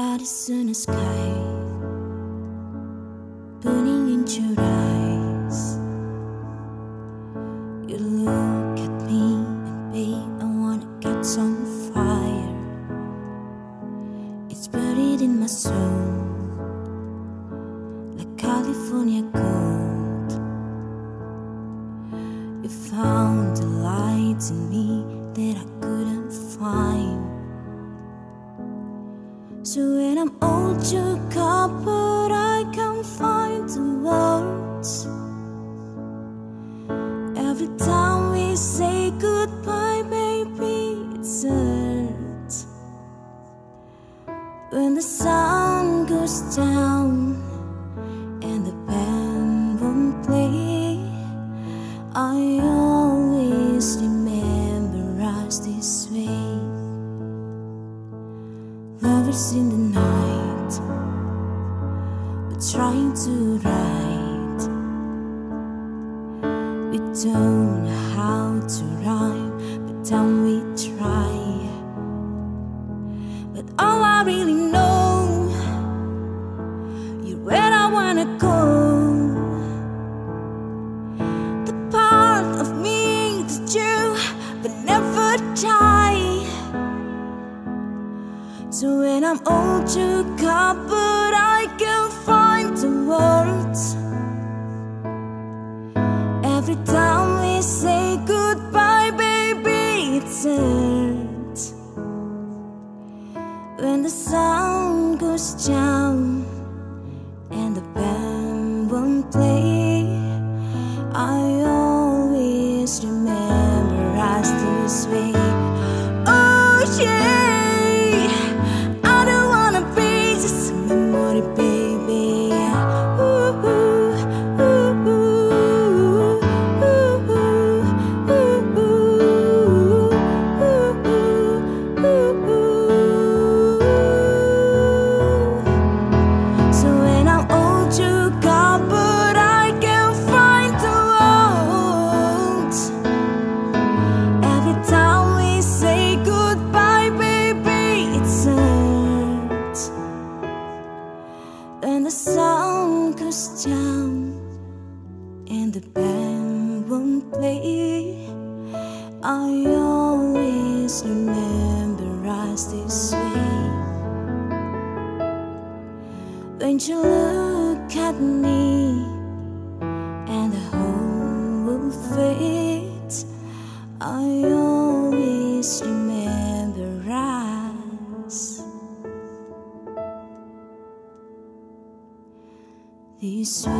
Arizona sky burning into your eyes. You look at me and babe, I wanna catch on fire. It's buried in my soul like California gold. You found the light in me that I I'm old, you but I can't find the words. Every time we say goodbye, baby, it's hurts. When the sun goes down and the band won't play, I Lovers in the night, we're trying to write. We don't know how to rhyme, but then we try. But all I really know, you're where I wanna go. The part of me that you But never die. So when I'm old, you got, but I can find the words. Every time we say goodbye, baby, it's hurts. When the sun goes down and the band won't play, Sun goes down and the band won't play, I always remember us this way. When you look at me and the whole world fades, I 你睡